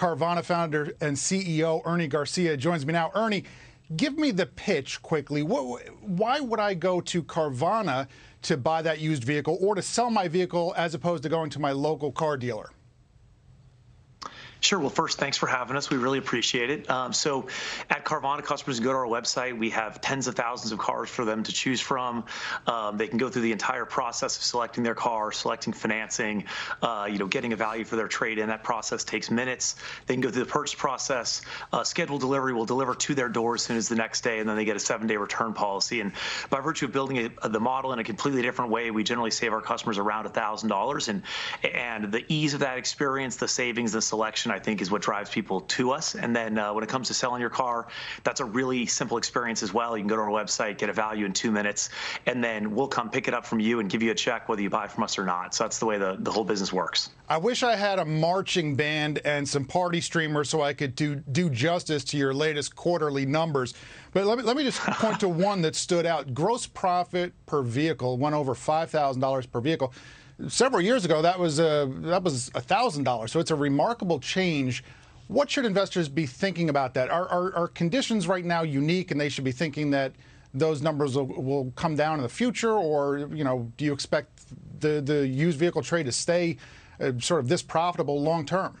Carvana founder and CEO Ernie Garcia joins me now. Ernie, give me the pitch quickly. Why would I go to Carvana to buy that used vehicle or to sell my vehicle as opposed to going to my local car dealer? Sure. Well, first, thanks for having us. We really appreciate it. Um, so, at Carvana, customers go to our website. We have tens of thousands of cars for them to choose from. Um, they can go through the entire process of selecting their car, selecting financing, uh, you know, getting a value for their trade-in. That process takes minutes. They can go through the purchase process. Uh, scheduled delivery will deliver to their door as soon as the next day, and then they get a seven-day return policy. And by virtue of building a, the model in a completely different way, we generally save our customers around thousand dollars. And and the ease of that experience, the savings, the selection I think, is what drives people to us. And then uh, when it comes to selling your car, that's a really simple experience as well. You can go to our website, get a value in two minutes, and then we'll come pick it up from you and give you a check whether you buy from us or not. So that's the way the, the whole business works. I wish I had a marching band and some party streamers so I could do, do justice to your latest quarterly numbers. But let me, let me just point to one that stood out. Gross profit per vehicle went over $5,000 per vehicle several years ago, that was uh, that was thousand dollars. So it's a remarkable change. What should investors be thinking about that? Are, are, are, conditions right now unique, and they should be thinking that those numbers will, will come down in the future, or you know, do you expect the the used vehicle trade to stay uh, sort of this profitable long term?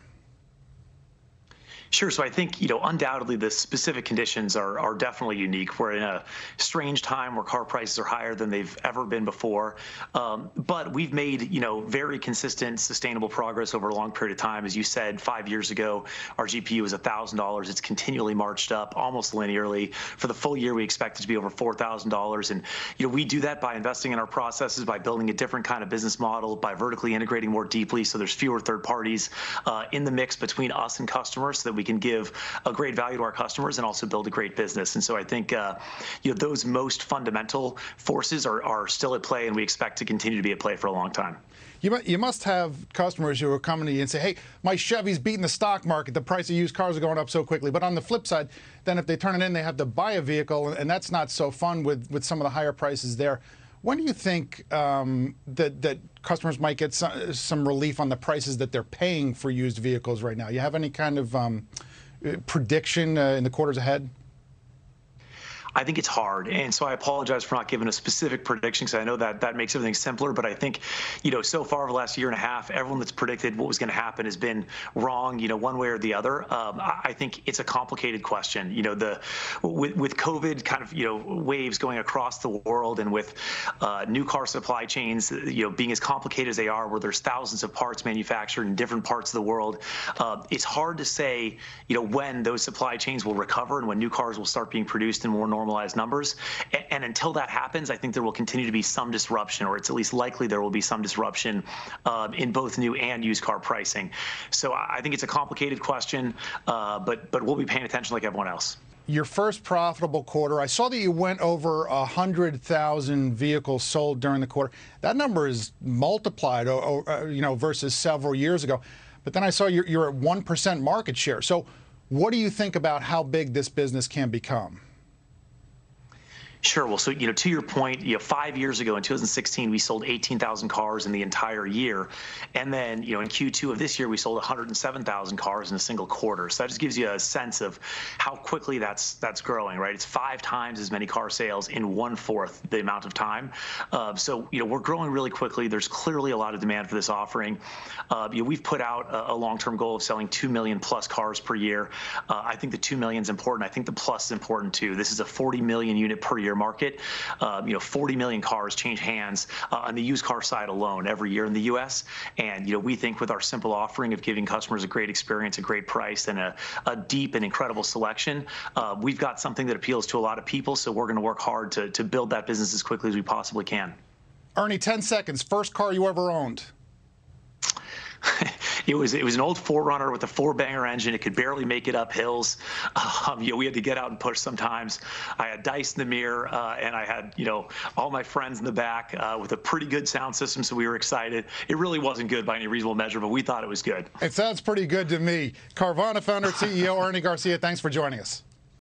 Sure. So I think, you know, undoubtedly the specific conditions are, are definitely unique. We're in a strange time where car prices are higher than they've ever been before. Um, but we've made, you know, very consistent, sustainable progress over a long period of time. As you said, five years ago, our GPU was $1,000. It's continually marched up almost linearly. For the full year, we expect it to be over $4,000. And, you know, we do that by investing in our processes, by building a different kind of business model, by vertically integrating more deeply so there's fewer third parties uh, in the mix between us and customers so that we we can give a great value to our customers and also build a great business. And so I think uh, you know those most fundamental forces are, are still at play, and we expect to continue to be at play for a long time. You, you must have customers who are coming to you and say, hey, my Chevy's beating the stock market. The price of used cars are going up so quickly. But on the flip side, then if they turn it in, they have to buy a vehicle, and that's not so fun with, with some of the higher prices there. When do you think um, that that customers might get some, some, relief on the prices that they're paying for used vehicles right now? You have any kind of um, prediction uh, in the quarters ahead? I think it's hard. And so I apologize for not giving a specific prediction because I know that that makes everything simpler. But I think, you know, so far over the last year and a half, everyone that's predicted what was going to happen has been wrong, you know, one way or the other. Um, I think it's a complicated question. You know, the with, with COVID kind of, you know, waves going across the world and with uh, new car supply chains, you know, being as complicated as they are, where there's thousands of parts manufactured in different parts of the world, uh, it's hard to say, you know, when those supply chains will recover and when new cars will start being produced in more normal normalized numbers. And until that happens, I think there will continue to be some disruption, or it's at least likely there will be some disruption uh, in both new and used car pricing. So I think it's a complicated question, uh, but but we'll be paying attention like everyone else your first profitable quarter. I saw that you went over 100,000 vehicles sold during the quarter. That number is multiplied, uh, you know, versus several years ago. But then I saw you're, you're at 1% market share. So what do you think about how big this business can become? Sure. Well, so you know, to your point, you know, five years ago in 2016, we sold 18,000 cars in the entire year, and then you know, in Q2 of this year, we sold 107,000 cars in a single quarter. So that just gives you a sense of how quickly that's that's growing, right? It's five times as many car sales in one fourth the amount of time. Uh, so you know, we're growing really quickly. There's clearly a lot of demand for this offering. Uh, you know, we've put out a, a, long-term goal of selling two million plus cars per year. Uh, I think the two million is important. I think the plus is important too. This is a 40 million unit per year year market. Um, you know, 40 million cars change hands uh, on the used car side alone every year in the U.S. And you know, we think with our simple offering of giving customers a great experience, a great price, and a, a deep and incredible selection, uh, we've got something that appeals to a lot of people. So we're going to work hard to to build that business as quickly as we possibly can. Ernie, 10 seconds. First car you ever owned. It was it was an old 4Runner with a four banger engine. It could barely make it up hills. Um, you know, we had to get out and push sometimes. I had dice in the mirror, uh, and I had you know all my friends in the back uh, with a pretty good sound system, so we were excited. It really wasn't good by any reasonable measure, but we thought it was good. It sounds pretty good to me. Carvana founder CEO Ernie Garcia, thanks for joining us.